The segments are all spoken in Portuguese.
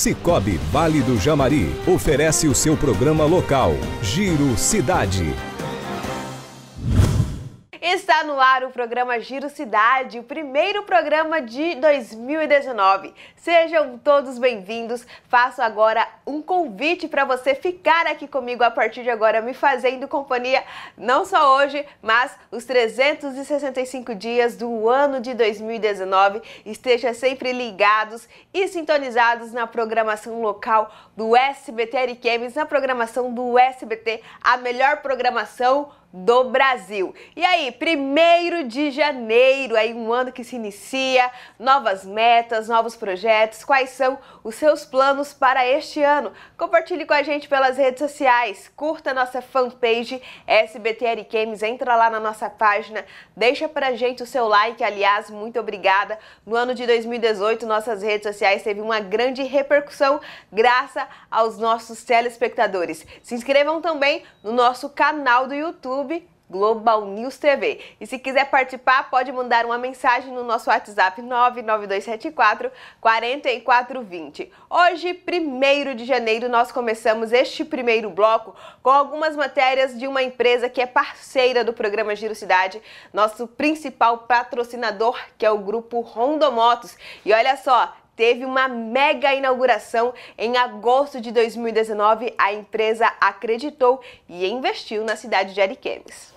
Cicobi Vale do Jamari oferece o seu programa local, Giro Cidade. Está no ar o programa Giro Cidade, o primeiro programa de 2019. Sejam todos bem-vindos. Faço agora um convite para você ficar aqui comigo a partir de agora, me fazendo companhia, não só hoje, mas os 365 dias do ano de 2019. Esteja sempre ligados e sintonizados na programação local do SBT Ariquemes, na programação do SBT, a melhor programação do Brasil. E aí, primeiro de janeiro, aí um ano que se inicia, novas metas, novos projetos. Quais são os seus planos para este ano? Compartilhe com a gente pelas redes sociais, curta nossa fanpage SBT Ariquemes, entra lá na nossa página, deixa pra gente o seu like, aliás, muito obrigada. No ano de 2018, nossas redes sociais teve uma grande repercussão graças aos nossos telespectadores. Se inscrevam também no nosso canal do YouTube YouTube Global News TV. E se quiser participar, pode mandar uma mensagem no nosso WhatsApp 99274 4420. Hoje, 1 de janeiro, nós começamos este primeiro bloco com algumas matérias de uma empresa que é parceira do programa Giro Cidade, nosso principal patrocinador, que é o grupo Rondomotos. E olha só, teve uma mega inauguração em agosto de 2019. A empresa acreditou e investiu na cidade de Ariquemes.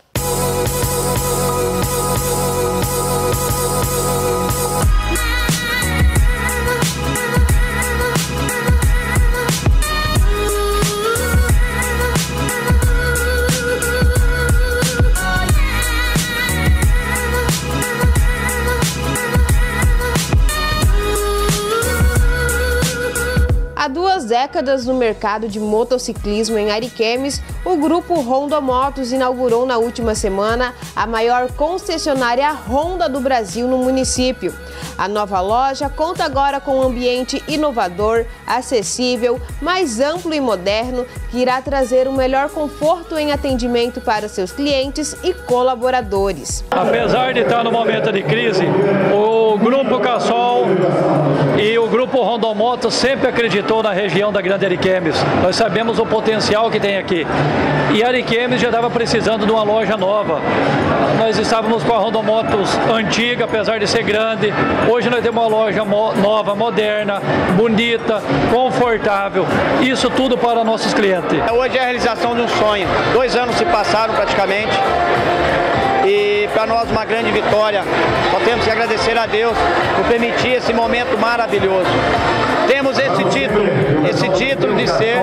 Há duas décadas no mercado de motociclismo em Ariquemes, o grupo Honda Motos inaugurou na última semana a maior concessionária Honda do Brasil no município. A nova loja conta agora com um ambiente inovador, acessível, mais amplo e moderno, que irá trazer um melhor conforto em atendimento para seus clientes e colaboradores. Apesar de estar no momento de crise, o Grupo Cassol e o Grupo Rondomoto sempre acreditou na região da Grande Ariquemes. Nós sabemos o potencial que tem aqui. E Ariquemes já estava precisando de uma loja nova. Nós estávamos com a Rondomotos antiga, apesar de ser grande. Hoje nós temos uma loja nova, moderna, bonita, confortável. Isso tudo para nossos clientes. Hoje é a realização de um sonho. Dois anos se passaram praticamente para nós uma grande vitória. Só temos que agradecer a Deus por permitir esse momento maravilhoso. Temos esse título, esse título de ser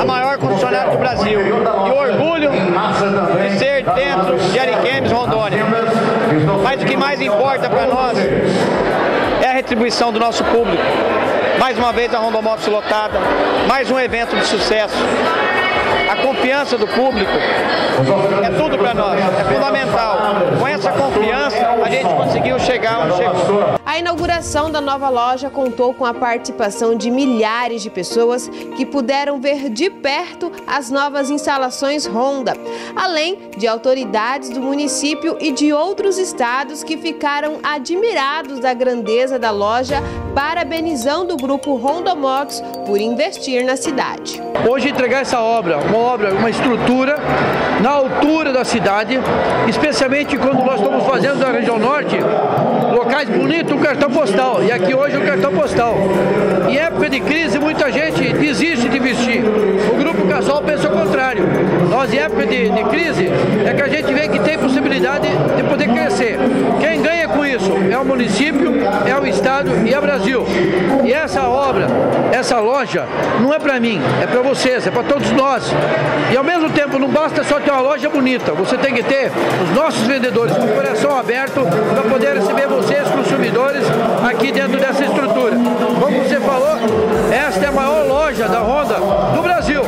a maior concessionária do Brasil e o orgulho de ser dentro de Ariquemes, Rondônia. Mas o que mais importa para nós é a retribuição do nosso público. Mais uma vez a Rondomotos lotada, mais um evento de sucesso a confiança do público é tudo para nós, é fundamental. Com essa confiança, a gente conseguiu chegar onde chegou. A inauguração da nova loja contou com a participação de milhares de pessoas que puderam ver de perto as novas instalações Honda, além de autoridades do município e de outros estados que ficaram admirados da grandeza da loja, parabenizando o grupo Honda Motos por investir na cidade. Hoje entregar essa obra, uma obra, uma estrutura na altura da cidade, especialmente quando nós estamos fazendo na região norte, locais bonitos, cartão postal. E aqui hoje o cartão postal. Em época de crise, muita gente desiste de investir. O Grupo Casal pensa o contrário. Nós, em época de, de crise, é que a gente vê que tem possibilidade de poder crescer. Quem ganha com isso é o município, é o Estado e é o Brasil. E essa obra, essa loja, não é para mim, é para vocês, é para todos nós. E ao mesmo tempo, não basta só ter uma loja bonita, você tem que ter os nossos vendedores com o coração aberto para poder dentro dessa estrutura. Como você falou, esta é a maior loja da Honda do Brasil.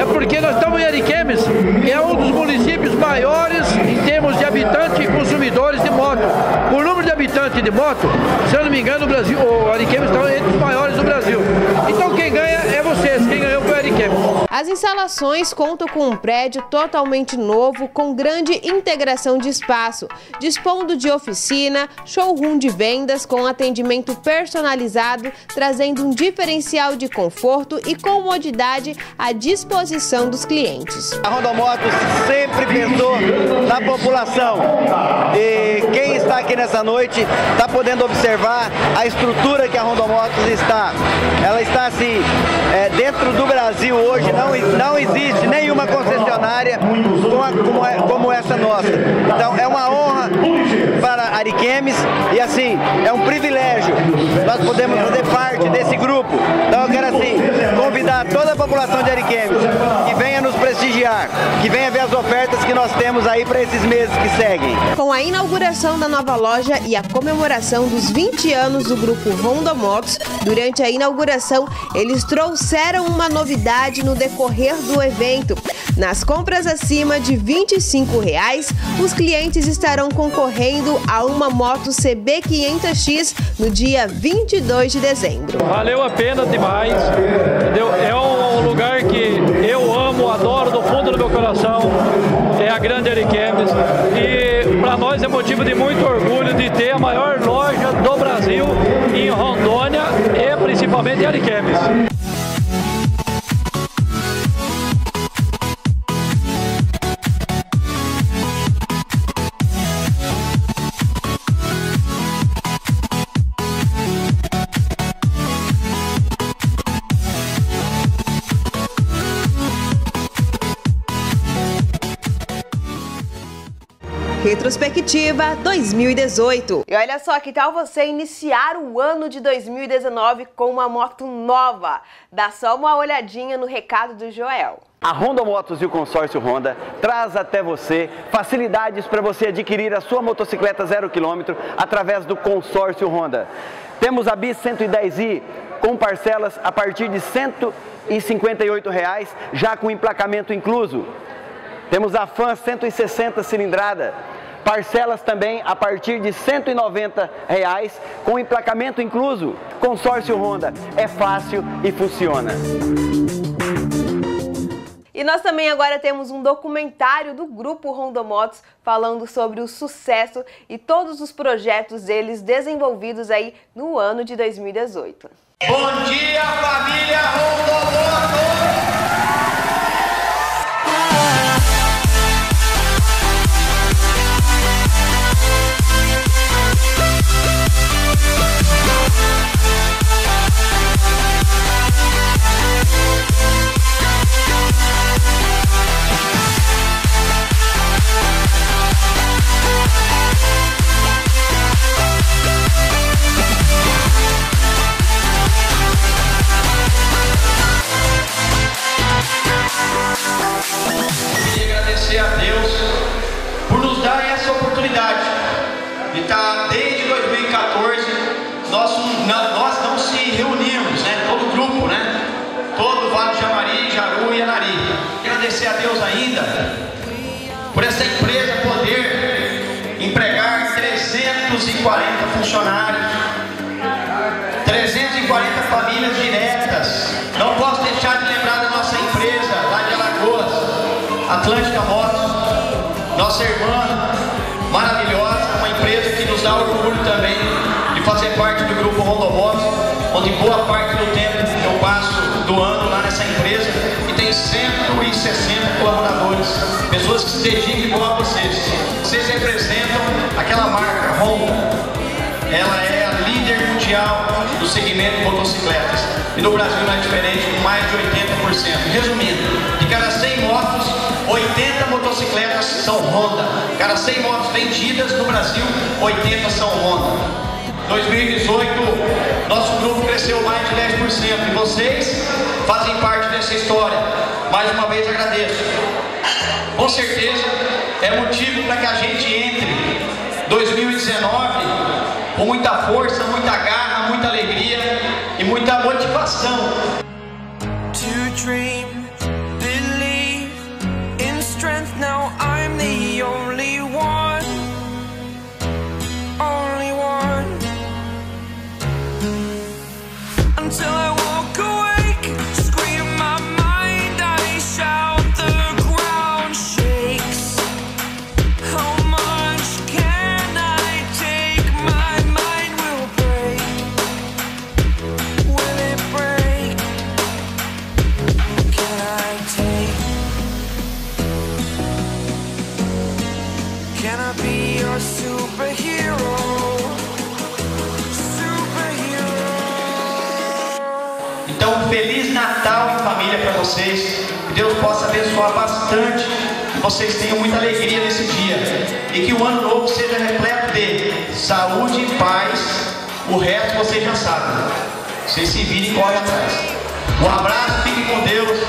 É porque nós estamos em Ariquemes, que é um dos municípios maiores em termos de habitantes e consumidores de moto. Por número de habitantes, habitante de moto, se eu não me engano, o Brasil, o Ariquemes está entre os maiores do Brasil. Então quem ganha é vocês, quem ganhou foi o Ariquemes. As instalações contam com um prédio totalmente novo, com grande integração de espaço, dispondo de oficina, showroom de vendas com atendimento personalizado, trazendo um diferencial de conforto e comodidade à disposição dos clientes. A Honda Motos sempre pensou na população e quem está aqui nessa noite está podendo observar a estrutura que a Honda Motos está. Ela está assim, é, dentro do Brasil hoje não, não existe nenhuma concessionária como, a, como, é, como essa nossa. Então é uma honra para Ariquemes e assim, é um privilégio nós podemos fazer parte desse grupo. Então eu quero assim, convidar toda a população de Ariquemes que venha nos prestigiar, que venha ver as ofertas que nós temos aí para esses meses que seguem. Com a inauguração da nova loja e a comemoração dos 20 anos do grupo Honda Motos, durante a inauguração eles trouxeram uma novidade no decorrer do evento. Nas compras acima de 25 reais, os clientes estarão concorrendo a uma moto CB500X no dia 22 de dezembro. Valeu a pena demais, entendeu? É um lugar que eu amo, adoro do fundo do meu coração, é a Grande Ariquemes e para nós é motivo de muito orgulho de ter a maior loja do Brasil em Rondônia e principalmente em Ariquemes. Retrospectiva 2018. E olha só, que tal você iniciar o ano de 2019 com uma moto nova? Dá só uma olhadinha no recado do Joel. A Honda Motos e o consórcio Honda traz até você facilidades para você adquirir a sua motocicleta zero quilômetro através do consórcio Honda. Temos a Bis 110i com parcelas a partir de 158 reais, já com emplacamento incluso. Temos a Fan 160 cilindrada Parcelas também a partir de 190 reais, com emplacamento incluso. Consórcio Honda é fácil e funciona. E nós também agora temos um documentário do grupo Honda Motos falando sobre o sucesso e todos os projetos deles desenvolvidos aí no ano de 2018. Bom dia, família Honda nossa irmã maravilhosa, uma empresa que nos dá orgulho também de fazer parte do grupo Rondomotos, onde boa parte do tempo eu passo do ano lá nessa empresa e tem 160 colaboradores, pessoas que se dedicam igual a vocês. Vocês representam aquela marca Honda, ela é a líder mundial do segmento de motocicletas e no Brasil não é diferente, com mais de 80%. Resumindo, de cada 100 motos, 80 motocicletas são Honda. Cada 100 motos vendidas no Brasil, 80 são Honda. 2018, nosso grupo cresceu mais de 10% e vocês fazem parte dessa história. Mais uma vez agradeço. Com certeza é motivo para que a gente entre 2019 com muita força, muita garra, muita alegria e muita motivação. Vocês. Deus possa abençoar bastante. Que vocês tenham muita alegria nesse dia. E que o ano novo seja repleto de saúde e paz. O resto vocês já sabem. Vocês se virem e correm atrás. Um abraço, fiquem com Deus.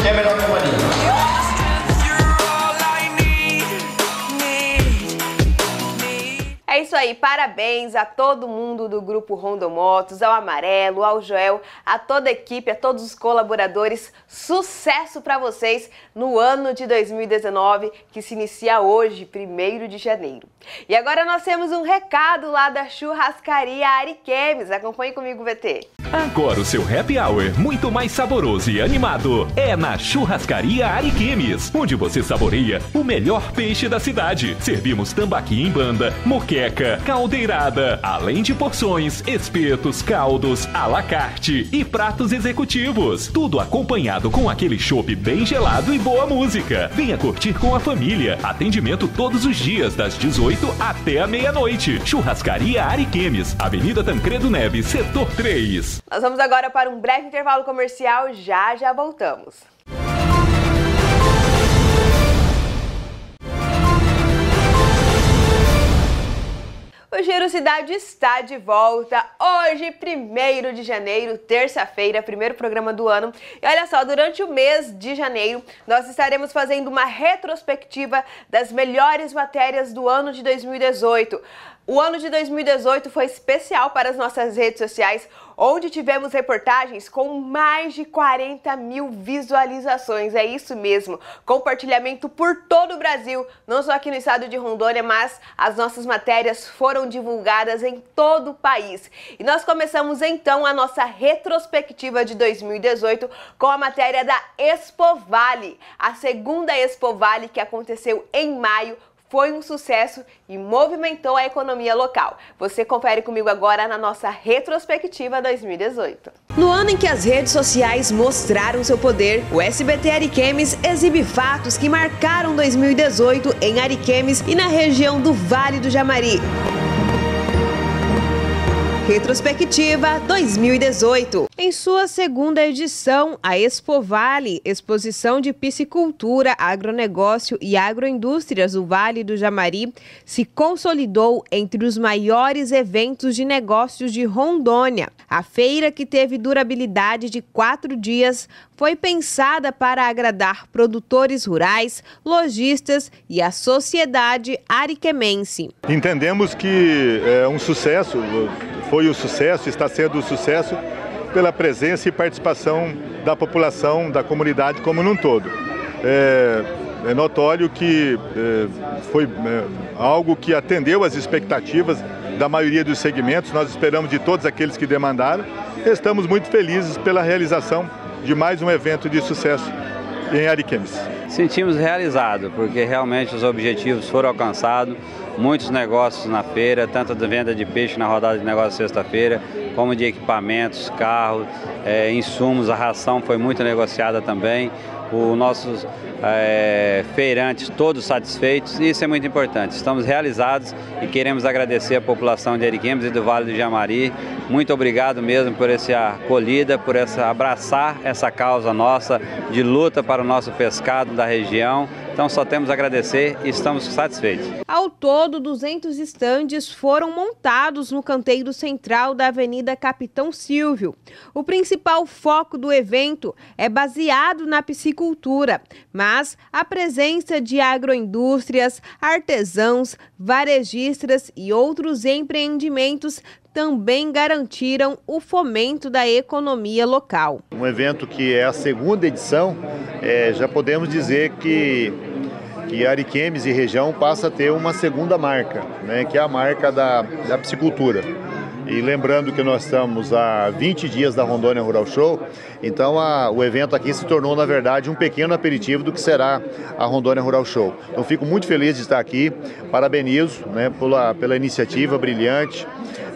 Aí, parabéns a todo mundo do grupo Rondomotos, ao Amarelo, ao Joel, a toda a equipe, a todos os colaboradores. Sucesso para vocês no ano de 2019, que se inicia hoje, 1 de janeiro. E agora nós temos um recado lá da churrascaria Ariquemes. Acompanhe comigo, VT. Agora o seu happy hour muito mais saboroso e animado é na Churrascaria Ariquemes, onde você saboreia o melhor peixe da cidade. Servimos tambaqui em banda, moqueca, caldeirada, além de porções, espetos, caldos, à la carte e pratos executivos. Tudo acompanhado com aquele chopp bem gelado e boa música. Venha curtir com a família. Atendimento todos os dias das 18 até a meia-noite. Churrascaria Ariquemes, Avenida Tancredo Neves, setor 3. Nós vamos agora para um breve intervalo comercial, já já voltamos. O Giro Cidade está de volta hoje, 1 de janeiro, terça-feira, primeiro programa do ano. E olha só, durante o mês de janeiro, nós estaremos fazendo uma retrospectiva das melhores matérias do ano de 2018. O ano de 2018 foi especial para as nossas redes sociais, onde tivemos reportagens com mais de 40 mil visualizações. É isso mesmo, compartilhamento por todo o Brasil, não só aqui no estado de Rondônia, mas as nossas matérias foram divulgadas em todo o país. E nós começamos então a nossa retrospectiva de 2018 com a matéria da Expo Vale, a segunda Expo Vale que aconteceu em maio foi um sucesso e movimentou a economia local. Você confere comigo agora na nossa retrospectiva 2018. No ano em que as redes sociais mostraram seu poder, o SBT Ariquemes exibe fatos que marcaram 2018 em Ariquemes e na região do Vale do Jamari. Retrospectiva 2018. Em sua segunda edição, a Expo Vale, exposição de piscicultura, agronegócio e agroindústrias do Vale do Jamari, se consolidou entre os maiores eventos de negócios de Rondônia. A feira, que teve durabilidade de quatro dias, foi pensada para agradar produtores rurais, lojistas e a sociedade ariquemense. Entendemos que é um sucesso foi o sucesso, está sendo o sucesso pela presença e participação da população, da comunidade como num todo. É, é notório que é, foi é, algo que atendeu às expectativas da maioria dos segmentos, nós esperamos de todos aqueles que demandaram. Estamos muito felizes pela realização de mais um evento de sucesso em Ariquemes. Sentimos realizado, porque realmente os objetivos foram alcançados, muitos negócios na feira, tanto de venda de peixe na rodada de negócios sexta-feira, como de equipamentos, carros, é, insumos, a ração foi muito negociada também os nossos é, feirantes todos satisfeitos e isso é muito importante. Estamos realizados e queremos agradecer a população de Ariquemes e do Vale do Jamari. Muito obrigado mesmo por essa acolhida, por essa abraçar essa causa nossa de luta para o nosso pescado da região então só temos a agradecer e estamos satisfeitos. Ao todo, 200 estandes foram montados no canteiro central da Avenida Capitão Silvio. O principal foco do evento é baseado na piscicultura, mas a presença de agroindústrias, artesãos, varejistas e outros empreendimentos também garantiram o fomento da economia local. Um evento que é a segunda edição, é, já podemos dizer que que Ariquemes e região passa a ter uma segunda marca, né, que é a marca da, da piscicultura. E lembrando que nós estamos há 20 dias da Rondônia Rural Show, então a, o evento aqui se tornou, na verdade, um pequeno aperitivo do que será a Rondônia Rural Show. Então fico muito feliz de estar aqui, parabenizo né, pela, pela iniciativa brilhante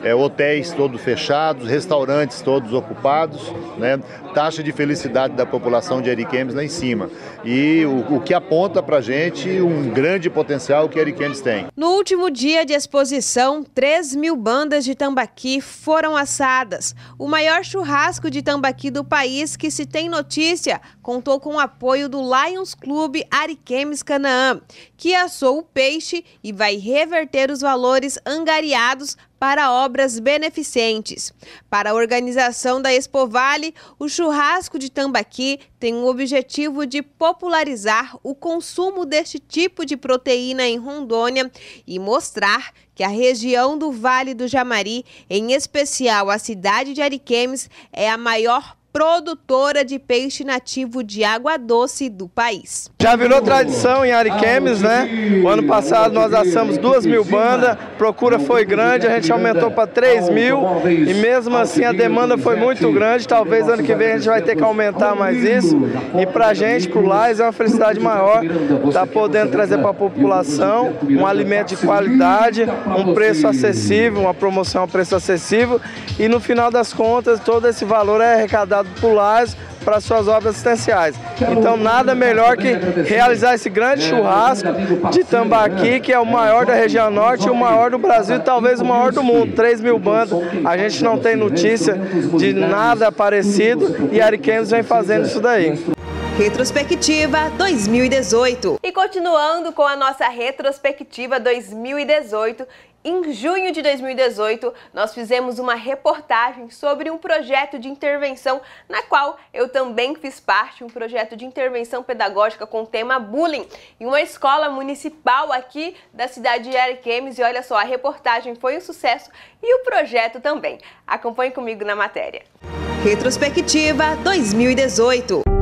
é, hotéis todos fechados, restaurantes todos ocupados, né? Taxa de felicidade da população de Ariquemes lá em cima. E o, o que aponta para a gente um grande potencial que Ariquemes tem. No último dia de exposição, 3 mil bandas de tambaqui foram assadas. O maior churrasco de tambaqui do país que se tem notícia contou com o apoio do Lions Clube Ariquemes Canaã, que assou o peixe e vai reverter os valores angariados para obras beneficentes. Para a organização da Expo Vale, o churrasco de tambaqui tem o objetivo de popularizar o consumo deste tipo de proteína em Rondônia e mostrar que a região do Vale do Jamari, em especial a cidade de Ariquemes, é a maior produtora de peixe nativo de água doce do país. Já virou tradição em Ariquemes, né? O ano passado nós assamos duas mil bandas, procura foi grande, a gente aumentou para 3 mil e mesmo assim a demanda foi muito grande. Talvez ano que vem a gente vai ter que aumentar mais isso. E para a gente, para o Lais, é uma felicidade maior estar tá podendo trazer para a população um alimento de qualidade, um preço acessível, uma promoção a preço acessível e no final das contas todo esse valor é arrecadado voltado para o Lais, para suas obras assistenciais. Então nada melhor que realizar esse grande churrasco de tambaqui, que é o maior da região norte, o maior do Brasil e talvez o maior do mundo. 3 mil bandas, a gente não tem notícia de nada parecido e Ariquemes vem fazendo isso daí. Retrospectiva 2018. E continuando com a nossa retrospectiva 2018, em junho de 2018, nós fizemos uma reportagem sobre um projeto de intervenção na qual eu também fiz parte, um projeto de intervenção pedagógica com o tema bullying, em uma escola municipal aqui da cidade de Ariquemes. E olha só, a reportagem foi um sucesso e o projeto também. Acompanhe comigo na matéria. Retrospectiva 2018.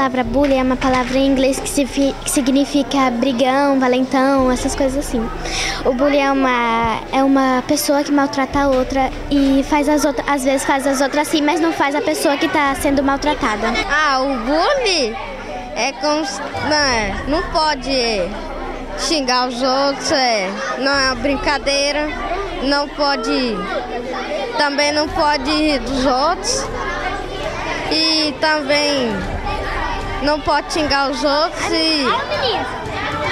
Palavra bullying é uma palavra em inglês que, significa brigão, valentão, essas coisas assim. O bullying é uma, é uma pessoa que maltrata a outra e faz as outras, às vezes faz as outras assim, mas não faz a pessoa que está sendo maltratada. Ah, o bullying é como. Não, não pode xingar os outros, é, não é uma brincadeira, não pode. Também não pode rir dos outros. E também não pode xingar os outros e,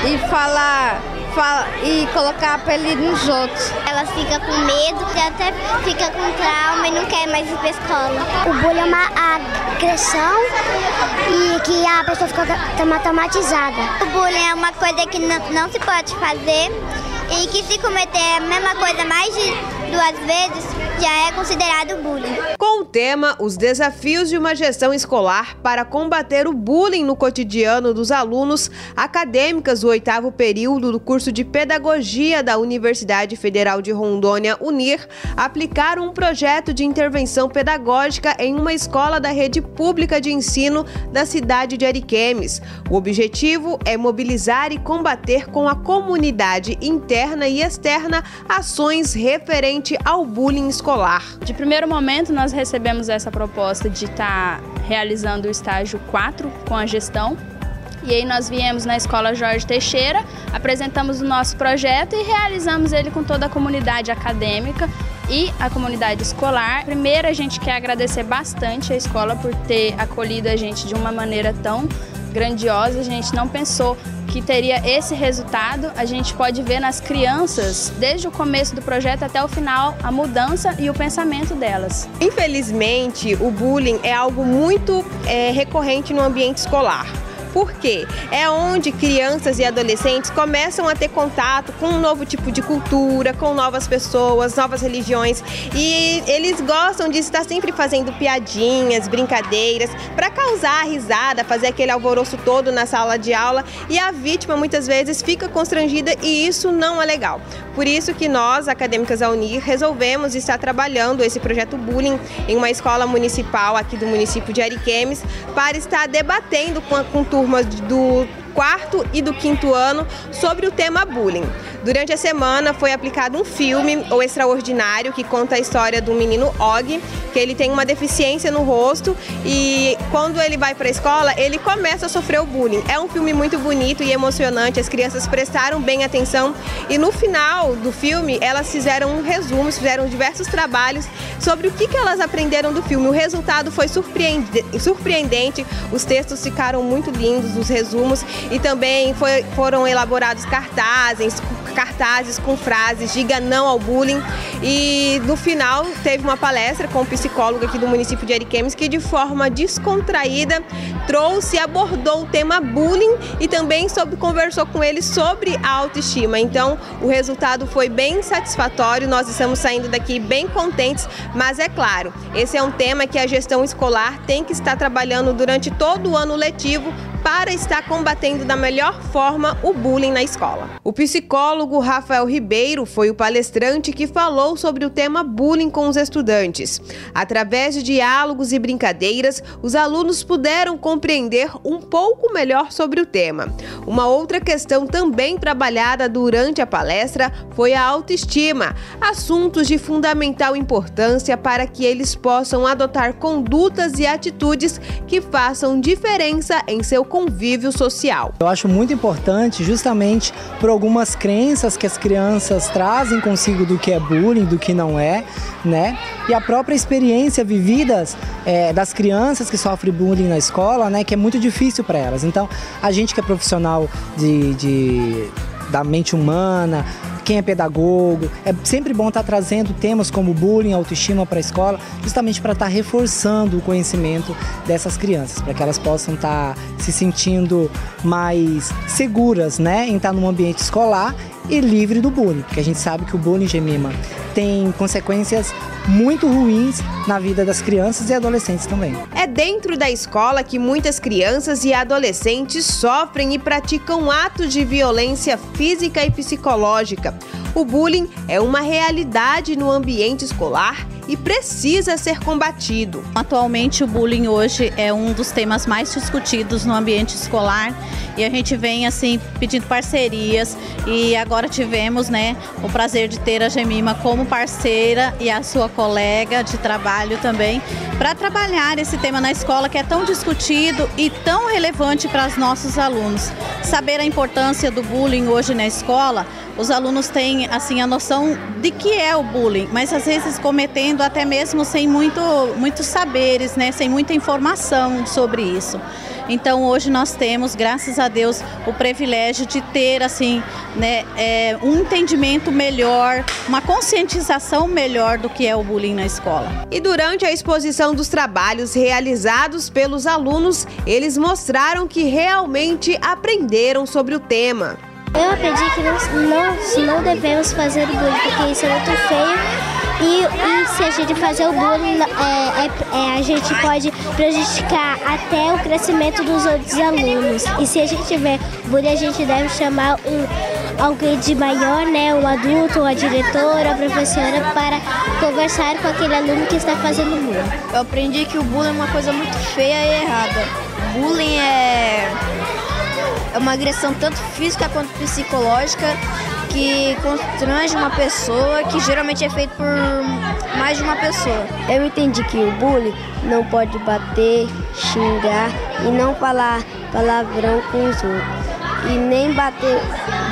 e falar, fala, e colocar apelido nos outros. Ela fica com medo, até fica com trauma e não quer mais ir para escola. O bullying é uma agressão e que a pessoa fica traumatizada. O bullying é uma coisa que não, não se pode fazer e que se cometer a mesma coisa mais de duas vezes, já é considerado bullying. Com o tema Os desafios de uma gestão escolar para combater o bullying no cotidiano dos alunos, acadêmicas do oitavo período do curso de Pedagogia da Universidade Federal de Rondônia, UNIR, aplicaram um projeto de intervenção pedagógica em uma escola da rede pública de ensino da cidade de Ariquemes. O objetivo é mobilizar e combater com a comunidade interna e externa ações referente ao bullying escolar escolar. De primeiro momento, nós recebemos essa proposta de estar tá realizando o estágio 4 com a gestão. E aí nós viemos na Escola Jorge Teixeira, apresentamos o nosso projeto e realizamos ele com toda a comunidade acadêmica e a comunidade escolar. Primeiro, a gente quer agradecer bastante a escola por ter acolhido a gente de uma maneira tão grandiosa. A gente não pensou que teria esse resultado, a gente pode ver nas crianças, desde o começo do projeto até o final, a mudança e o pensamento delas. Infelizmente, o bullying é algo muito é, recorrente no ambiente escolar. Por quê? É onde crianças e adolescentes começam a ter contato com um novo tipo de cultura, com novas pessoas, novas religiões e eles gostam de estar sempre fazendo piadinhas, brincadeiras para causar risada, fazer aquele alvoroço todo na sala de aula e a vítima muitas vezes fica constrangida e isso não é legal. por isso que nós, acadêmicas da Unir, resolvemos estar trabalhando esse projeto bullying em uma escola municipal aqui do município de Ariquemes para estar debatendo com, com turmas do quarto e do quinto ano sobre o tema bullying. Durante a semana foi aplicado um filme, O Extraordinário, que conta a história do menino Og, que ele tem uma deficiência no rosto e quando ele vai para a escola, ele começa a sofrer o bullying. É um filme muito bonito e emocionante, as crianças prestaram bem atenção e no final do filme elas fizeram um resumo, fizeram diversos trabalhos sobre o que, que elas aprenderam do filme. O resultado foi surpreendente, os textos ficaram muito lindos, os resumos e também foi, foram elaborados cartazes, cartazes com frases diga não ao bullying e no final teve uma palestra com um psicólogo aqui do município de Ariquemes que de forma descontraída trouxe e abordou o tema bullying e também sobre, conversou com ele sobre a autoestima. Então o resultado foi bem satisfatório, nós estamos saindo daqui bem contentes, mas é claro, esse é um tema que a gestão escolar tem que estar trabalhando durante todo o ano letivo para estar combatendo da melhor forma o bullying na escola. O psicólogo Rafael Ribeiro foi o palestrante que falou sobre o tema bullying com os estudantes. Através de diálogos e brincadeiras, os alunos puderam compreender um pouco melhor sobre o tema. Uma outra questão também trabalhada durante a palestra foi a autoestima, assuntos de fundamental importância para que eles possam adotar condutas e atitudes que façam diferença em seu convívio social. Eu acho muito importante, justamente por algumas crenças que as crianças trazem consigo do que é bullying, do que não é, né? E a própria experiência vividas é, das crianças que sofrem bullying na escola, né? Que é muito difícil para elas. Então, a gente que é profissional de, de da mente humana, quem é pedagogo. É sempre bom estar trazendo temas como bullying, autoestima para a escola, justamente para estar reforçando o conhecimento dessas crianças, para que elas possam estar se sentindo mais seguras, né, em estar num ambiente escolar e livre do bullying, porque a gente sabe que o bullying, Gemima, tem consequências muito ruins na vida das crianças e adolescentes também. É dentro da escola que muitas crianças e adolescentes sofrem e praticam atos de violência física e psicológica. O bullying é uma realidade no ambiente escolar e precisa ser combatido. Atualmente, o bullying hoje é um dos temas mais discutidos no ambiente escolar e a gente vem assim pedindo parcerias e agora tivemos, né, o prazer de ter a Gemima como parceira e a sua colega de trabalho também para trabalhar esse tema na escola que é tão discutido e tão relevante para os nossos alunos. Saber a importância do bullying hoje na escola os alunos têm assim a noção de que é o bullying, mas às vezes cometendo até mesmo sem muito, muitos saberes, né, sem muita informação sobre isso. Então hoje nós temos, graças a Deus, o privilégio de ter assim, né, é, um entendimento melhor, uma conscientização melhor do que é o bullying na escola. E durante a exposição dos trabalhos realizados pelos alunos, eles mostraram que realmente aprenderam sobre o tema. Eu aprendi que não, não, não devemos fazer bullying, porque isso é muito feio. E, e se a gente fazer o bullying, é, é, é, a gente pode prejudicar até o crescimento dos outros alunos. E se a gente tiver bullying, a gente deve chamar um, alguém de maior, né, um adulto, uma diretora, uma professora, para conversar com aquele aluno que está fazendo bullying. Eu aprendi que o bullying é uma coisa muito feia e errada. Bullying é é uma agressão tanto física quanto psicológica que constrange uma pessoa, que geralmente é feito por mais de uma pessoa. Eu entendi que o bullying não pode bater, xingar e não falar palavrão com os outros. E nem bater,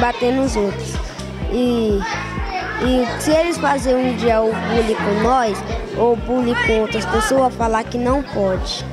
bater nos outros. E, e se eles fazerem um dia o bullying com nós, ou bullying com outras pessoas, falar que não pode.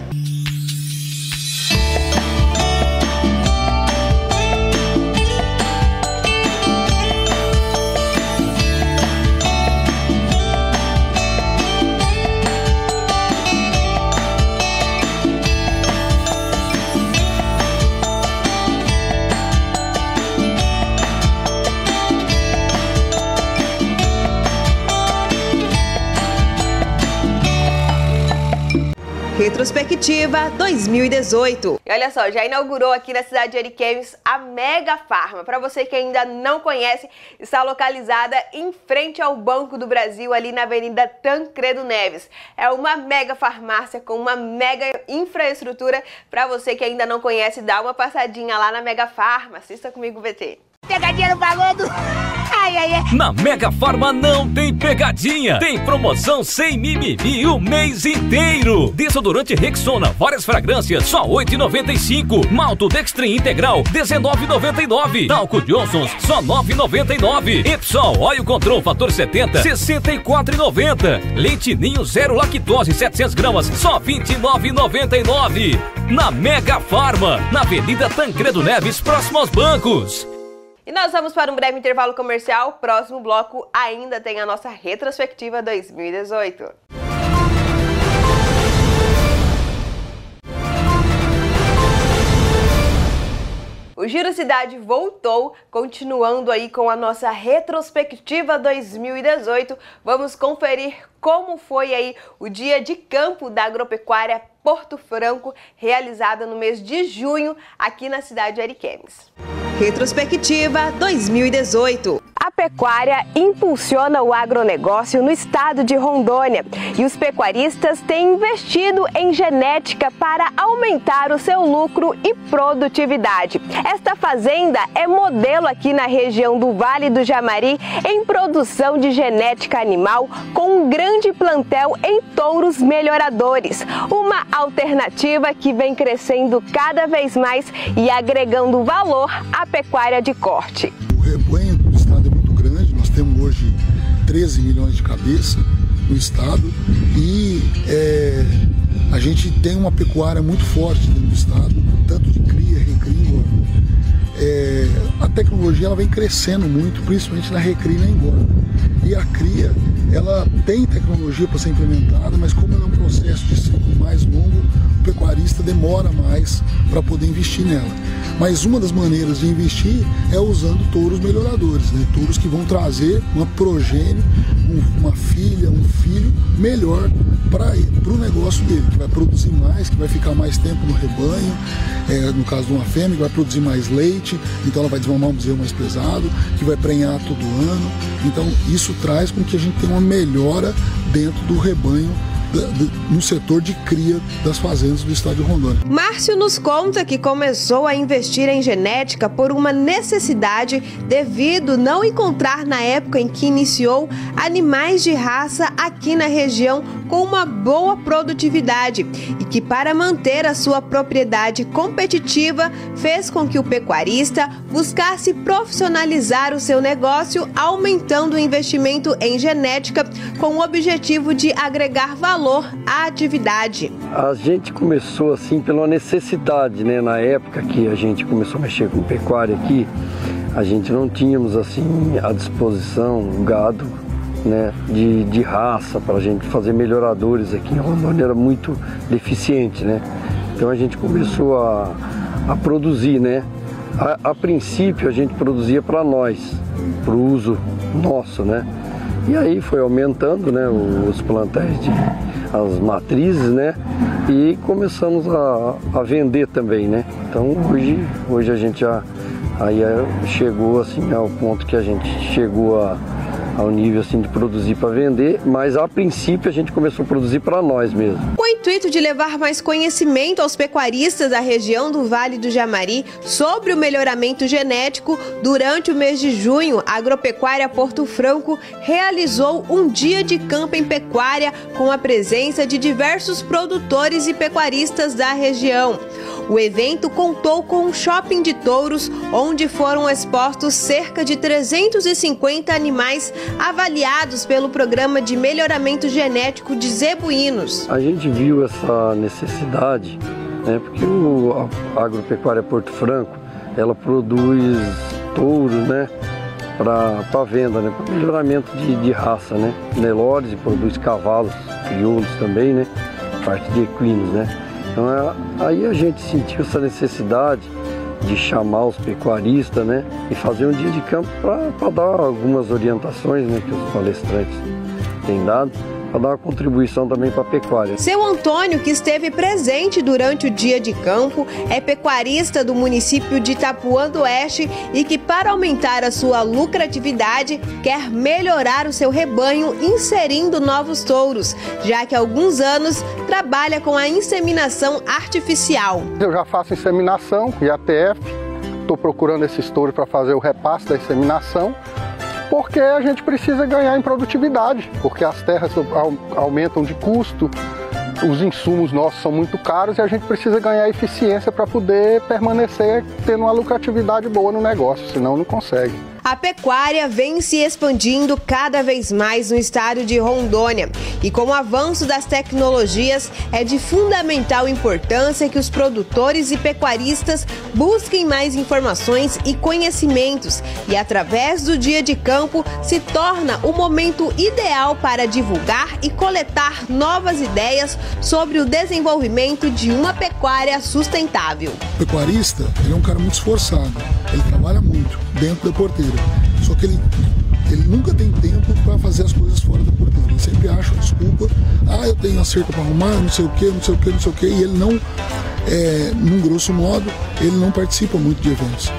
Retrospectiva 2018. E olha só, já inaugurou aqui na cidade de Ariquemes a Mega Farma. Para você que ainda não conhece, está localizada em frente ao Banco do Brasil, ali na Avenida Tancredo Neves. É uma mega farmácia com uma mega infraestrutura. Para você que ainda não conhece, dá uma passadinha lá na Mega Farma. Assista comigo, VT. Pegadinha no pagode. Ai, ai, ai. Na Mega Farma não tem pegadinha. Tem promoção sem mimimi o mês inteiro. Desodorante Rexona, várias fragrâncias, só 8,95. Malto Dextrin Integral, 19,99. Talco Johnson's, só 9,99. Epsol, óleo control fator 70, 64,90. Leite Ninho zero lactose, 700 gramas, só 29,99. Na Mega Farma, na Avenida Tancredo Neves, próximo aos bancos. E nós vamos para um breve intervalo comercial. Próximo bloco ainda tem a nossa retrospectiva 2018. O Giro Cidade voltou, continuando aí com a nossa retrospectiva 2018. Vamos conferir como foi aí o dia de campo da agropecuária Porto Franco, realizada no mês de junho aqui na cidade de Ariquemes. Retrospectiva 2018. A pecuária impulsiona o agronegócio no estado de Rondônia e os pecuaristas têm investido em genética para aumentar o seu lucro e produtividade. Esta fazenda é modelo aqui na região do Vale do Jamari em produção de genética animal com um grande plantel em touros melhoradores. Uma alternativa que vem crescendo cada vez mais e agregando valor à pecuária de corte. O 13 milhões de cabeças no estado e é, a gente tem uma pecuária muito forte dentro do estado, tanto de cria, recria. É, a tecnologia ela vem crescendo muito, principalmente na recria e na engorda. E a cria, ela tem tecnologia para ser implementada, mas como é um processo de ciclo mais longo, pecuarista demora mais para poder investir nela. Mas uma das maneiras de investir é usando touros melhoradores, né? touros que vão trazer uma progênie, um, uma filha, um filho melhor para o negócio dele, que vai produzir mais, que vai ficar mais tempo no rebanho, é, no caso de uma fêmea, que vai produzir mais leite, então ela vai desmamar um bezerro mais pesado, que vai prenhar todo ano. Então isso traz com que a gente tenha uma melhora dentro do rebanho no setor de cria das fazendas do estado de Rondônia. Márcio nos conta que começou a investir em genética por uma necessidade devido não encontrar na época em que iniciou animais de raça aqui na região com uma boa produtividade e que para manter a sua propriedade competitiva fez com que o pecuarista buscasse profissionalizar o seu negócio, aumentando o investimento em genética com o objetivo de agregar valor à atividade. A gente começou assim pela necessidade, né? Na época que a gente começou a mexer com pecuária aqui, a gente não tínhamos assim à disposição gado né, de, de raça para a gente fazer melhoradores aqui em Rondônia era muito deficiente, né? Então a gente começou a, a produzir, né? A, a princípio a gente produzia para nós, para o uso nosso, né? E aí foi aumentando né, os plantéis de as matrizes, né? E começamos a, a vender também, né? Então hoje, hoje a gente já aí chegou assim ao ponto que a gente chegou a ao nível assim de produzir para vender, mas a princípio a gente começou a produzir para nós mesmo. Com o intuito de levar mais conhecimento aos pecuaristas da região do Vale do Jamari sobre o melhoramento genético, durante o mês de junho, a Agropecuária Porto Franco realizou um dia de campo em pecuária com a presença de diversos produtores e pecuaristas da região. O evento contou com um shopping de touros, onde foram expostos cerca de 350 animais avaliados pelo Programa de Melhoramento Genético de Zebuínos. A gente viu essa necessidade, né, porque o, a agropecuária Porto Franco, ela produz touros, né, para venda, né, para melhoramento de, de, raça, né, Nelores produz cavalos, crioulos também, né, parte de equinos, né. Então é, aí a gente sentiu essa necessidade de chamar os pecuaristas, né? E fazer um dia de campo para dar algumas orientações, né? Que os palestrantes têm dado. Para dar uma contribuição também para a pecuária. Seu Antônio, que esteve presente durante o dia de campo, é pecuarista do município de Itapuã do Oeste e que, para aumentar a sua lucratividade, quer melhorar o seu rebanho inserindo novos touros, já que há alguns anos trabalha com a inseminação artificial. Eu já faço inseminação e ATF, estou procurando esses touros para fazer o repasse da inseminação porque a gente precisa ganhar em produtividade, porque as terras aumentam de custo, os insumos nossos são muito caros e a gente precisa ganhar eficiência para poder permanecer tendo uma lucratividade boa no negócio, senão não consegue. A pecuária vem se expandindo cada vez mais no estado de Rondônia e com o avanço das tecnologias é de fundamental importância que os produtores e pecuaristas busquem mais informações e conhecimentos e através do dia de campo se torna o momento ideal para divulgar e coletar novas ideias sobre o desenvolvimento de uma pecuária sustentável. O pecuarista ele é um cara muito esforçado, ele trabalha muito dentro da porteira. Só que ele, ele nunca tem tempo para fazer as coisas fora da porteira. Ele sempre acha desculpa. Ah, eu tenho acerto para arrumar, não sei o que, não sei o que, não sei o que. E ele não, é, num grosso modo, ele não participa muito de eventos.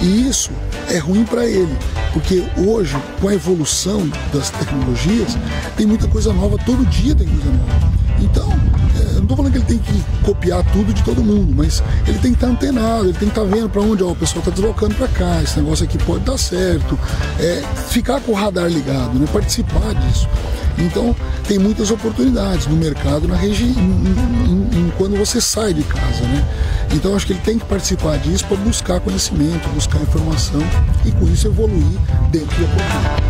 E isso é ruim para ele, porque hoje, com a evolução das tecnologias, tem muita coisa nova, todo dia tem coisa nova. Então, é, não estou falando que ele tem que copiar tudo de todo mundo, mas ele tem que estar tá antenado, ele tem que estar tá vendo para onde ó, o pessoal está deslocando para cá, esse negócio aqui pode dar certo, é, ficar com o radar ligado, né, participar disso. Então, tem muitas oportunidades no mercado, na região, quando você sai de casa, né? Então, acho que ele tem que participar disso para buscar conhecimento, buscar informação e com isso evoluir dentro da cultura.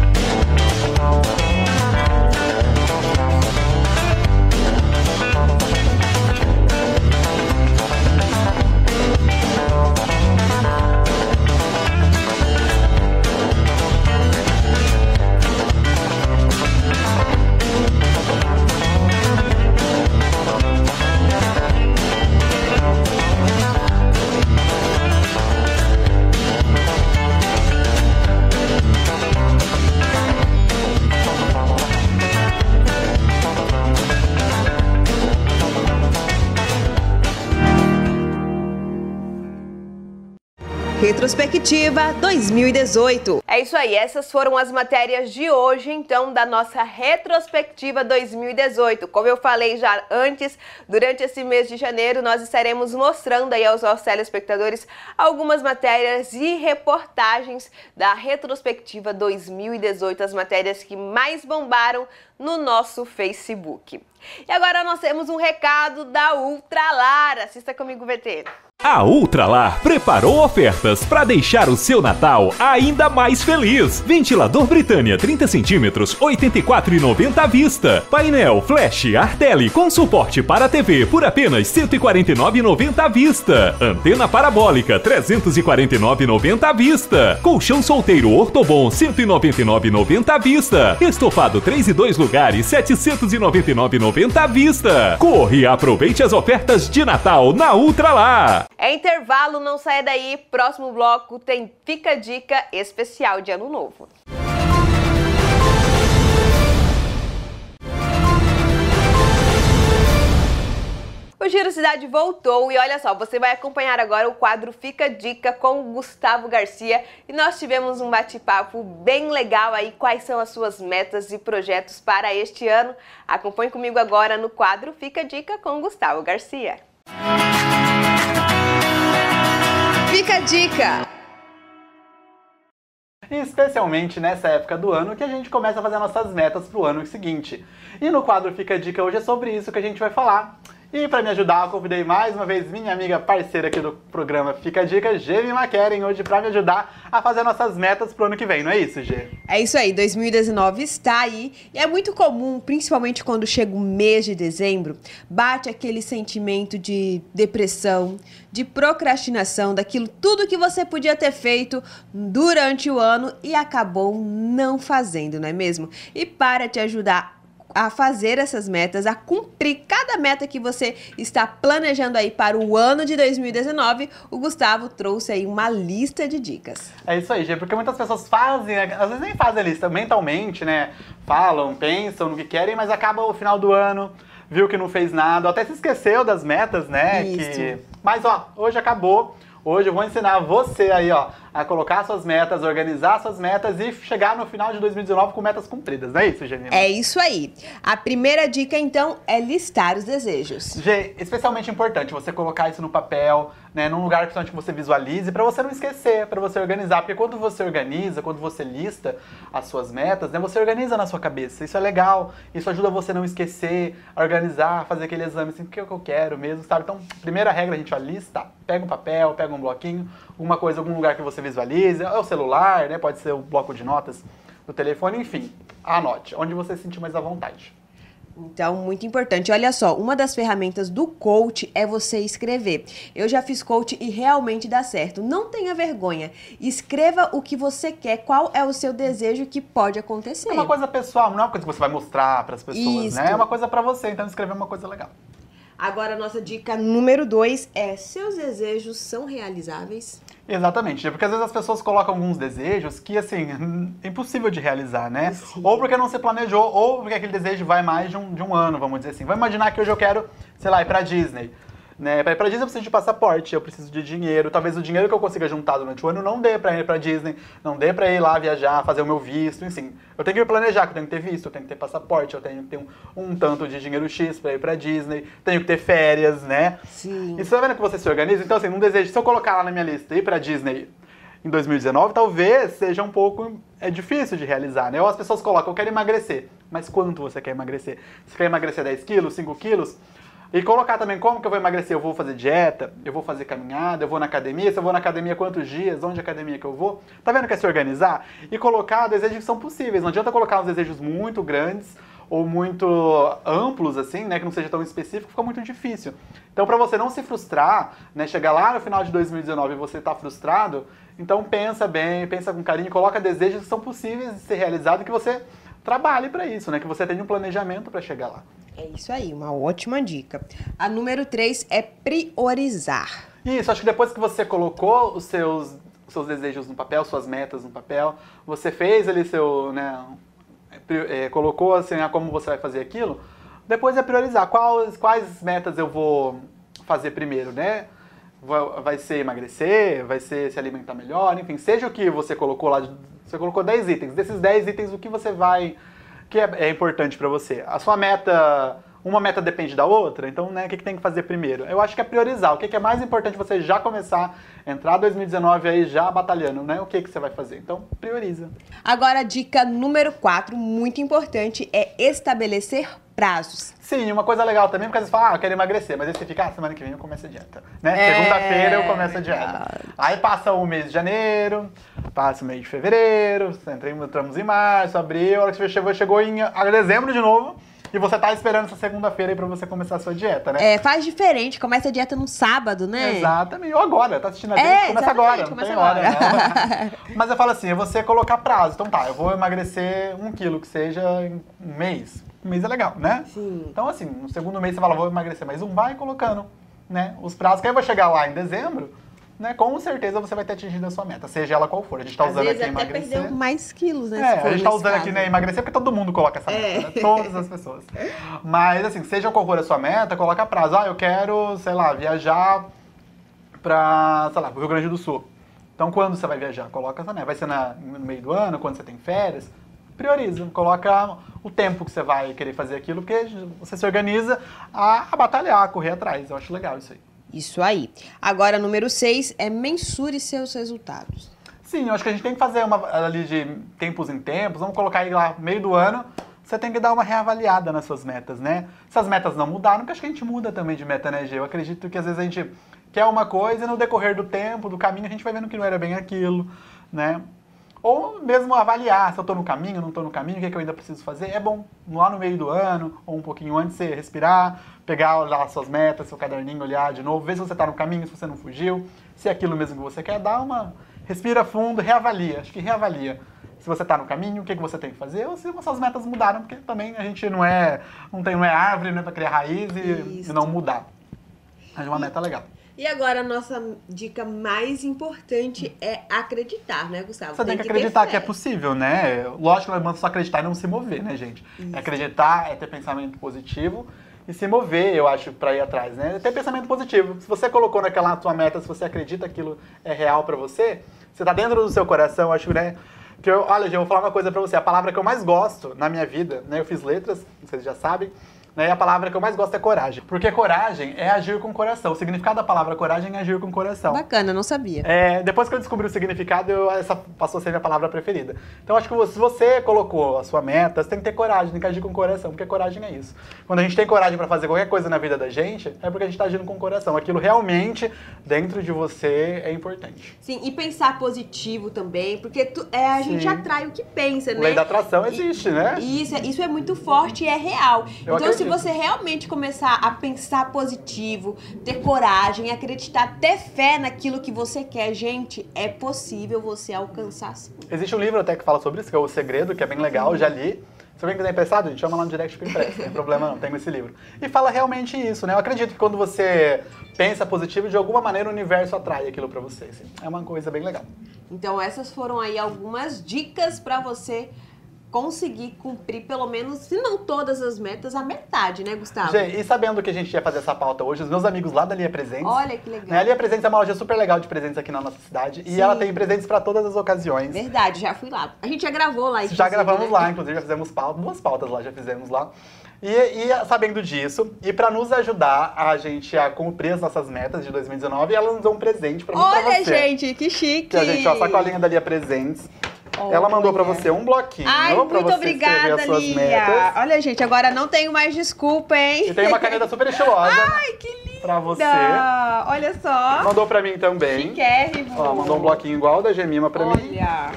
Retrospectiva 2018. É isso aí, essas foram as matérias de hoje, então, da nossa Retrospectiva 2018. Como eu falei já antes, durante esse mês de janeiro, nós estaremos mostrando aí aos nossos telespectadores algumas matérias e reportagens da Retrospectiva 2018, as matérias que mais bombaram no nosso Facebook. E agora nós temos um recado da Ultralar. Assista comigo, VT. A Ultralar preparou ofertas para deixar o seu Natal ainda mais feliz. Ventilador Britânia 30 centímetros, 84,90 à vista. Painel Flash Artelli com suporte para TV por apenas 149,90 à vista. Antena parabólica 349,90 à vista. Colchão solteiro Ortobon 199,90 à vista. Estofado 3 e 2 lugares 799,90 à vista. Corre e aproveite as ofertas de Natal na Ultralar. É intervalo, não saia daí. Próximo bloco tem Fica Dica especial de Ano Novo. O Giro Cidade voltou e olha só, você vai acompanhar agora o quadro Fica Dica com o Gustavo Garcia e nós tivemos um bate-papo bem legal aí, quais são as suas metas e projetos para este ano. Acompanhe comigo agora no quadro Fica Dica com o Gustavo Garcia. Fica a dica! especialmente nessa época do ano que a gente começa a fazer nossas metas para o ano seguinte. E no quadro Fica a Dica hoje é sobre isso que a gente vai falar. E para me ajudar, eu convidei mais uma vez minha amiga parceira aqui do programa Fica a Dica, Gemi McKeren, hoje para me ajudar a fazer nossas metas pro ano que vem, não é isso, Gê? É isso aí, 2019 está aí e é muito comum, principalmente quando chega o mês de dezembro, bate aquele sentimento de depressão, de procrastinação, daquilo tudo que você podia ter feito durante o ano e acabou não fazendo, não é mesmo? E para te ajudar a fazer essas metas, a cumprir cada meta que você está planejando aí para o ano de 2019, o Gustavo trouxe aí uma lista de dicas. É isso aí, gente, porque muitas pessoas fazem, às vezes nem fazem a lista mentalmente, né? Falam, pensam no que querem, mas acaba o final do ano, viu que não fez nada, até se esqueceu das metas, né? Isso. Que... Mas ó, hoje acabou. Hoje eu vou ensinar você aí, ó, a colocar suas metas, organizar suas metas e chegar no final de 2019 com metas cumpridas, não é isso, Janina? É isso aí. A primeira dica, então, é listar os desejos. Gê, especialmente importante você colocar isso no papel, né, num lugar que você visualize, para você não esquecer, para você organizar, porque quando você organiza, quando você lista as suas metas, né, você organiza na sua cabeça. Isso é legal, isso ajuda você a não esquecer, a organizar, fazer aquele exame assim, o que é que eu quero mesmo, sabe? Então, primeira regra, a gente ó, lista, pega um papel, pega um bloquinho, alguma coisa, algum lugar que você visualize, é o celular, né, pode ser o bloco de notas do telefone, enfim, anote, onde você se sentir mais à vontade. Então, muito importante. Olha só, uma das ferramentas do coach é você escrever. Eu já fiz coach e realmente dá certo. Não tenha vergonha. Escreva o que você quer, qual é o seu desejo que pode acontecer. É uma coisa pessoal, não é uma coisa que você vai mostrar para as pessoas, Isso. né? É uma coisa para você, então escrever é uma coisa legal. Agora, a nossa dica número dois é: seus desejos são realizáveis? Exatamente, porque às vezes as pessoas colocam alguns desejos que, assim, é impossível de realizar, né? Ou porque não se planejou, ou porque aquele desejo vai mais de um, de um ano, vamos dizer assim. Vamos imaginar que hoje eu quero, sei lá, ir pra Disney. Né? Pra ir pra Disney eu preciso de passaporte, eu preciso de dinheiro. Talvez o dinheiro que eu consiga juntar durante o ano não dê pra ir pra Disney, não dê pra ir lá viajar, fazer o meu visto, enfim. Eu tenho que me planejar, que eu tenho que ter visto, eu tenho que ter passaporte, eu tenho que ter um, um tanto de dinheiro X pra ir pra Disney, tenho que ter férias, né? Sim. E você tá vendo que você se organiza? Então, assim, um desejo, se eu colocar lá na minha lista ir pra Disney em 2019, talvez seja um pouco é difícil de realizar, né? Ou as pessoas colocam, eu quero emagrecer. Mas quanto você quer emagrecer? Você quer emagrecer 10 quilos, 5 quilos? E colocar também como que eu vou emagrecer? Eu vou fazer dieta, eu vou fazer caminhada, eu vou na academia, se eu vou na academia quantos dias, onde academia que eu vou? Tá vendo que é se organizar? E colocar desejos que são possíveis. Não adianta colocar uns desejos muito grandes ou muito amplos, assim, né, que não seja tão específico, fica muito difícil. Então, para você não se frustrar, né, chegar lá no final de 2019 e você tá frustrado, então pensa bem, pensa com carinho, coloca desejos que são possíveis de ser realizados, que você trabalhe para isso, né, que você tenha um planejamento para chegar lá. É isso aí, uma ótima dica. A número 3 é priorizar. Isso, acho que depois que você colocou os seus, seus desejos no papel, suas metas no papel, você fez ali seu, né, é, colocou assim, ah, como você vai fazer aquilo, depois é priorizar quais, quais metas eu vou fazer primeiro, né? Vai, ser emagrecer, vai ser se alimentar melhor, enfim, seja o que você colocou lá, você colocou 10 itens, desses 10 itens, o que você vai, que é, é importante para você? A sua meta, uma meta depende da outra, então, né, o que, que tem que fazer primeiro? Eu acho que é priorizar, o que, que é mais importante você já começar, entrar 2019 aí já batalhando, né, o que, que você vai fazer? Então, prioriza. Agora, dica número 4, muito importante, é estabelecer prazos. Sim, uma coisa legal também, porque às vezes fala, ah, eu quero emagrecer, mas aí você fica, ah, semana que vem eu começo a dieta, né? É, Segunda-feira eu começo a dieta. Aí passa o mês de janeiro, passa o mês de fevereiro, entramos, entramos em março, abril, a hora que você chegou, chegou em ah, dezembro de novo, e você tá esperando essa segunda-feira aí pra você começar a sua dieta, né? É, faz diferente, começa a dieta num sábado, né? Exatamente. Ou agora, tá assistindo a gente, É, começa agora, não começa tem hora. agora. Não. Mas eu falo assim, é você colocar prazo. Então tá, eu vou emagrecer um quilo, que seja em um mês. Um mês é legal, né? Sim. Então assim, no segundo mês você fala, vou emagrecer mais um, vai colocando, né? Os prazos, que aí vai chegar lá em dezembro, né? Com certeza você vai ter atingido a sua meta, seja ela qual for. A gente tá Às usando vezes aqui até emagrecer. perdeu mais quilos, né? É, a gente tá nesse usando aqui, caso. né, emagrecer porque todo mundo coloca essa meta, É. né? Todas as pessoas. Mas, assim, seja qual for a sua meta, coloca prazo. Ah, eu quero, sei lá, viajar pra, sei lá, pro Rio Grande do Sul. Então, quando você vai viajar? Coloca essa meta. Vai ser na, no meio do ano, quando você tem férias? Prioriza. Coloca o tempo que você vai querer fazer aquilo, porque você se organiza a, a batalhar, a correr atrás. Eu acho legal isso aí. Isso aí. Agora, número 6 é mensure seus resultados. Sim, eu acho que a gente tem que fazer uma ali de tempos em tempos. Vamos colocar aí lá meio do ano. Você tem que dar uma reavaliada nas suas metas, né? Se as metas não mudaram, porque acho que a gente muda também de meta, né, Gê? Eu acredito que às vezes a gente quer uma coisa e no decorrer do tempo, do caminho, a gente vai vendo que não era bem aquilo, né? Ou mesmo avaliar se eu tô no caminho, não tô no caminho, o que, é que eu ainda preciso fazer. É bom, lá no meio do ano, ou um pouquinho antes, você respirar, pegar lá suas metas, seu caderninho, olhar de novo, ver se você tá no caminho, se você não fugiu, se é aquilo mesmo que você quer, dá uma. Respira fundo, reavalia. Acho que reavalia. se você está no caminho, o que, que você tem que fazer, ou se suas metas mudaram, porque também a gente não é, não tem, não é árvore, não é para criar raiz e, e, não mudar. Mas é uma meta legal. E agora a nossa dica mais importante é acreditar, né, Gustavo? Você tem, que, acreditar que é possível, né? Lógico que não é só acreditar e não se mover, né, gente? Isso. É acreditar, é ter pensamento positivo e se mover, eu acho, para ir atrás, né? Ter pensamento positivo. Se você colocou naquela tua meta, se você acredita que aquilo é real para você, você tá dentro do seu coração, acho, né? Que eu, olha, eu vou falar uma coisa para você. A palavra que eu mais gosto na minha vida, né? Eu fiz letras, vocês já sabem. Né? E a palavra que eu mais gosto é coragem. Porque coragem é agir com o coração. O significado da palavra coragem é agir com o coração. Bacana, não sabia. É, depois que eu descobri o significado, eu, essa passou a ser minha palavra preferida. Então acho que se você colocou a sua meta, você tem que ter coragem, tem que agir com o coração, porque coragem é isso. Quando a gente tem coragem para fazer qualquer coisa na vida da gente, é porque a gente está agindo com o coração. Aquilo realmente dentro de você é importante. Sim, e pensar positivo também, porque tu, é, a Sim. gente atrai o que pensa, né? Lei da atração existe, e, né? Isso, isso é muito forte e é real. Eu então, acredito. se você realmente começar a pensar positivo, ter coragem, acreditar, ter fé naquilo que você quer, gente, é possível você alcançar sim. Existe um livro até que fala sobre isso, que é O Segredo, que é bem legal, já li. Se alguém quiser emprestado, a gente chama lá no direct que empresta, não tem problema não, tem esse livro. E fala realmente isso, né? Eu acredito que quando você pensa positivo, de alguma maneira o universo atrai aquilo para você. Assim. É uma coisa bem legal. Então essas foram aí algumas dicas para você conseguir cumprir pelo menos, se não todas as metas, a metade, né, Gustavo? Gente, e sabendo que a gente ia fazer essa pauta hoje, os meus amigos lá da Lia Presentes. Olha que legal. Né, a Lia Presentes é uma loja super legal de presentes aqui na nossa cidade. Sim. E ela tem presentes para todas as ocasiões. Verdade, já fui lá. A gente já gravou lá, Já gravamos né? lá, inclusive já fizemos pauta, duas pautas lá, já fizemos lá. E, e, sabendo disso, e para nos ajudar a gente a cumprir as nossas metas de 2019, ela nos deu um presente para mim Olha, você. gente, que chique! Que a gente, ó, a sacolinha da Lia Presentes. Olha. Ela mandou para você um bloquinho muito você obrigada, escrever as suas Lia. metas. Olha, gente, agora não tenho mais desculpa, hein? E tem uma caneta super estilosa. Ai, que linda! Pra você. Olha só. Mandou pra mim também. Chiquérrimo. Ó, mandou um bloquinho igual da Gemima pra Olha. mim. Olha.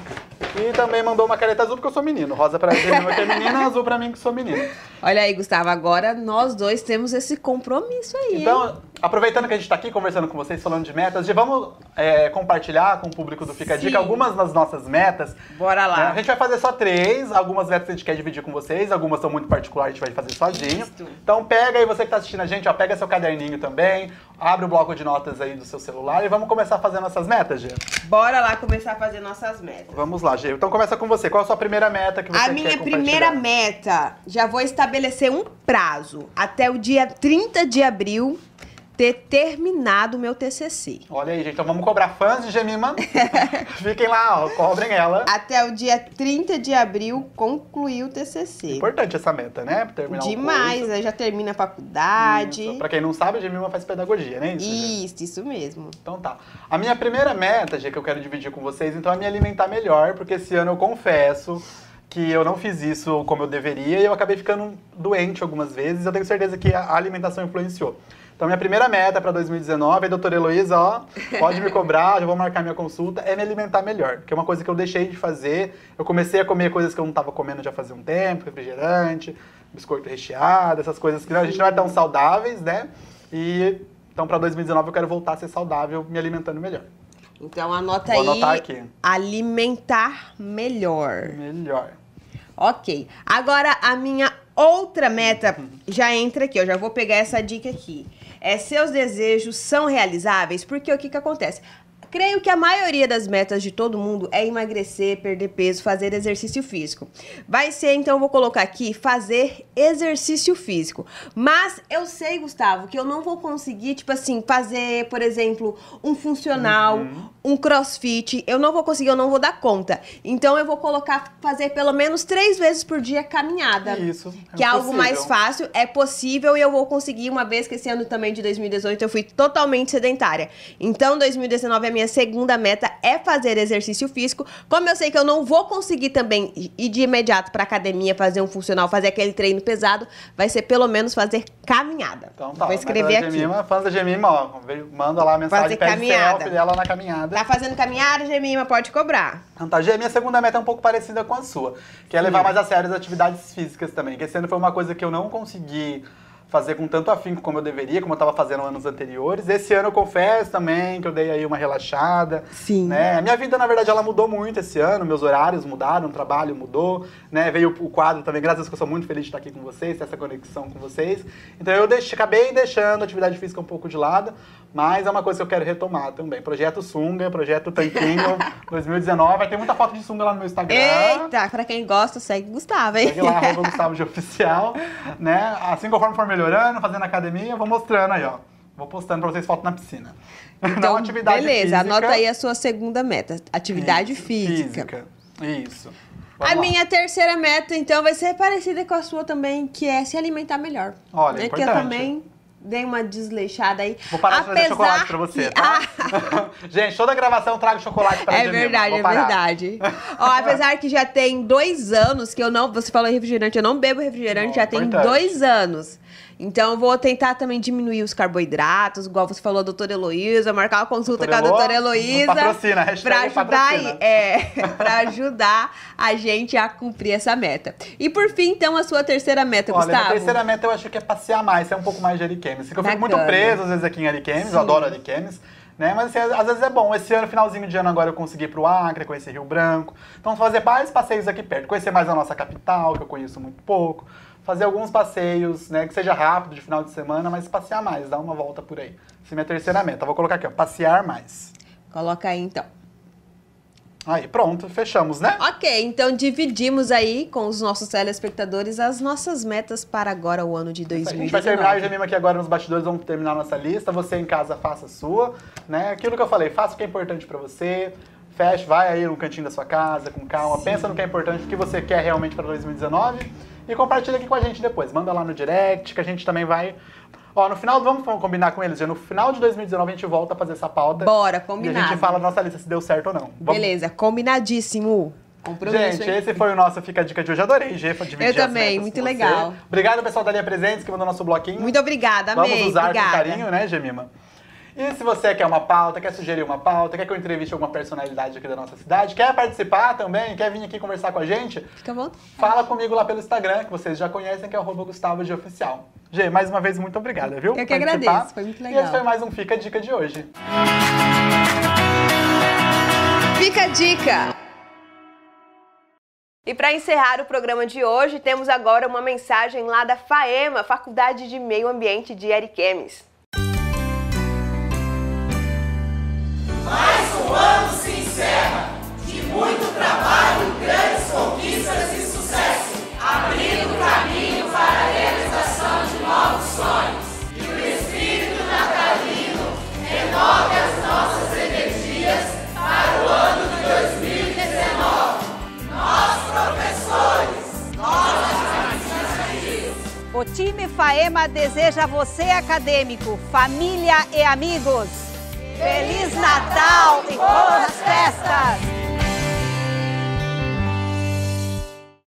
E também mandou uma caneta azul porque eu sou menino. Rosa pra Gemima que é menina, azul pra mim que sou menino. Olha aí, Gustavo, agora nós dois temos esse compromisso aí. Então, hein? aproveitando que a gente tá aqui conversando com vocês, falando de metas, de vamos é, compartilhar com o público do Fica a Dica algumas das nossas metas. Bora lá. Né? A gente vai fazer só três, algumas metas a gente quer dividir com vocês, algumas são muito particulares, a gente vai fazer sozinho. Isso. Então pega aí, você que tá assistindo a gente, ó, pega seu caderninho também, abre o bloco de notas aí do seu celular e vamos começar a fazer nossas metas, Gê. Bora lá começar a fazer nossas metas. Vamos lá, Gê. Então começa com você. Qual a sua primeira meta que você a minha primeira meta, já vou estabelecer um prazo. Até o dia 30 de abril, ter terminado o meu TCC. Olha aí, gente, então vamos cobrar fãs de Gemima. Fiquem lá, ó, cobrem ela. Até o dia 30 de abril, concluir o TCC. Importante essa meta, né? Terminar Demais, aí já termina a faculdade. Isso. Pra quem não sabe, a Gemima faz pedagogia, né? Isso, isso, isso mesmo. Então tá. A minha primeira meta, Gê, que eu quero dividir com vocês, então, é me alimentar melhor, porque esse ano eu confesso que eu não fiz isso como eu deveria e eu acabei ficando doente algumas vezes. Eu tenho certeza que a alimentação influenciou. Então, minha primeira meta para 2019 é, doutora Heloísa, ó, pode me cobrar, já vou marcar minha consulta, é me alimentar melhor. Que é uma coisa que eu deixei de fazer. Eu comecei a comer coisas que eu não estava comendo já fazia um tempo, refrigerante, biscoito recheado, essas coisas que a gente não é tão saudáveis, né? E então, para 2019, eu quero voltar a ser saudável, me alimentando melhor. Então, anota Vou aí. aqui. Alimentar melhor. Melhor. Ok. Agora, a minha outra meta já entra aqui, eu já vou pegar essa dica aqui é, seus desejos são realizáveis, porque o que, que acontece? Creio que a maioria das metas de todo mundo é emagrecer, perder peso, fazer exercício físico. Vai ser, então, vou colocar aqui, fazer exercício físico. Mas eu sei, Gustavo, que eu não vou conseguir, tipo assim, fazer, por exemplo, um funcional, uhum. Um crossfit. Eu não vou conseguir, eu não vou dar conta. Então, eu vou colocar, fazer pelo menos três vezes por dia caminhada. Isso. É que é algo mais fácil, é possível e eu vou conseguir, uma vez que esse ano também de 2018 eu fui totalmente sedentária. Então, 2019 é minha segunda meta é fazer exercício físico. Como eu sei que eu não vou conseguir também ir de imediato para academia, fazer um funcional, fazer aquele treino pesado, vai ser pelo menos fazer caminhada. Então tá. Vou escrever aqui. Gemima, fãs da Gemima, ó, manda lá a mensagem, fazer pede caminhada. selfie dela na caminhada. Tá fazendo caminhada, Gemima, pode cobrar. Então tá, Gemima, a segunda meta é um pouco parecida com a sua, que é levar mais a sério as atividades físicas também, que esse ano foi uma coisa que eu não consegui fazer com tanto afinco como eu deveria, como eu estava fazendo anos anteriores. Esse ano eu confesso também que eu dei aí uma relaxada. Sim. Né? A minha vida, na verdade, ela mudou muito esse ano, meus horários mudaram, o trabalho mudou, né? Veio o quadro também, graças a Deus que eu sou muito feliz de estar aqui com vocês, ter essa conexão com vocês. Então eu deixe, acabei deixando a atividade física um pouco de lado, mas é uma coisa que eu quero retomar também. Projeto Sunga, projeto Tanquinho 2019. Vai ter muita foto de sunga lá no meu Instagram. Eita, pra quem gosta, segue Gustavo, hein? Segue lá, arroba Gustavo de Oficial. Né? Assim conforme for melhorando, fazendo academia, eu vou mostrando aí, ó. Vou postando pra vocês foto na piscina. Então, Não, atividade beleza, física. anota aí a sua segunda meta, atividade Isso, física. Isso. A Vamos lá. minha terceira meta, então, vai ser parecida com a sua também, que é se alimentar melhor. Olha, né? Que eu importante. também dei uma desleixada aí. Vou parar de trazer Apesar chocolate pra você, que- tá? Gente, toda gravação eu trago chocolate pra É verdade, é verdade. Ó, apesar que já tem dois anos que eu não. Você falou refrigerante, eu não bebo refrigerante, já tem dois anos. Então eu vou tentar também diminuir os carboidratos, igual você falou, a doutora Heloísa, marcar uma consulta Doutora com a doutora Elo, Heloísa. patrocina, pra ajudar, patrocina. é, pra ajudar a gente a cumprir essa meta. E por fim, então, a sua terceira meta, Olha, Gustavo. terceira meta eu acho que é passear mais, ser um pouco mais de Ariquemes. Porque eu fico muito preso, às vezes, aqui em Ariquemes, eu adoro Ariquemes. Né? Mas assim, às vezes é bom. Esse ano, finalzinho de ano, agora eu consegui ir pro Acre, conhecer Rio Branco. Então, fazer vários passeios aqui perto. Conhecer mais a nossa capital, que eu conheço muito pouco. Fazer alguns passeios, né? Que seja rápido, de final de semana, mas passear mais, dar uma volta por aí. Essa é minha terceira meta. Vou colocar aqui, ó, passear mais. Coloca aí, então. Aí, pronto, fechamos, né? Ok, então dividimos aí com os nossos telespectadores as nossas metas para agora, o ano de A gente vai 2019. terminar, Gemima, aqui agora nos bastidores, vamos terminar a nossa lista. Você em casa faça a sua, né? Aquilo que eu falei, faça o que é importante pra você. Feche, vai aí no cantinho da sua casa, com calma. Pensa no que é importante, o que você quer realmente para 2019. E compartilha aqui com a gente depois. Manda lá no direct, que a gente também vai... Ó, no final, vamos combinar com eles, no final de 2019 a gente volta a fazer essa pauta. Bora, E a combinado. gente fala da nossa lista se deu certo ou não. Vamos- Beleza, combinadíssimo. Gente, hein? esse foi o nosso Fica a Dica de hoje. Adorei, Gê, dividir Eu também, muito você. legal. Obrigado, pessoal da Linha Presentes, que mandou nosso bloquinho. Muito obrigada, amei. Vamos usar obrigada. com carinho, né, Gemima? E se você quer uma pauta, quer sugerir uma pauta, quer que eu entreviste alguma personalidade aqui da nossa cidade, quer participar também, quer vir aqui conversar com a gente, Fica bom. fala comigo lá pelo Instagram, que vocês já conhecem, que é o arroba Gustavo de Oficial. Gê, mais uma vez, muito obrigada, viu? Eu que participar. agradeço, foi muito E legal. esse foi mais um Fica a Dica de hoje. Fica a dica! E para encerrar o programa de hoje, temos agora uma mensagem lá da FAEMA, Faculdade de Meio Ambiente de Ariquemes. Ano se encerra, de muito trabalho, grandes conquistas e sucesso, abrindo caminho para a realização de novos sonhos. Que o espírito natalino renove as nossas energias para o ano de 2019. Nós, professores, nós, O time Faema deseja você, acadêmico, família e amigos. Feliz Natal e boas festas!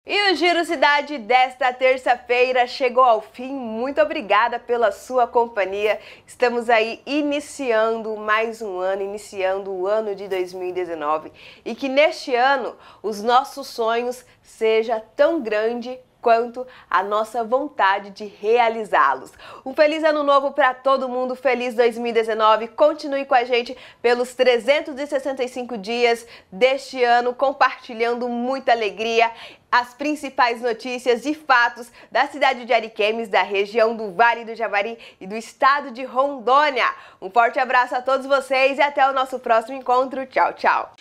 E o Giro Cidade desta terça-feira chegou ao fim. Muito obrigada pela sua companhia. Estamos aí iniciando mais um ano, iniciando o ano de 2019 e que neste ano os nossos sonhos seja tão grande quanto a nossa vontade de realizá-los. Um feliz ano novo para todo mundo, feliz 2019. Continue com a gente pelos 365 dias deste ano, compartilhando muita alegria, as principais notícias e fatos da cidade de Ariquemes, da região do Vale do Javari e do estado de Rondônia. Um forte abraço a todos vocês e até o nosso próximo encontro. Tchau, tchau.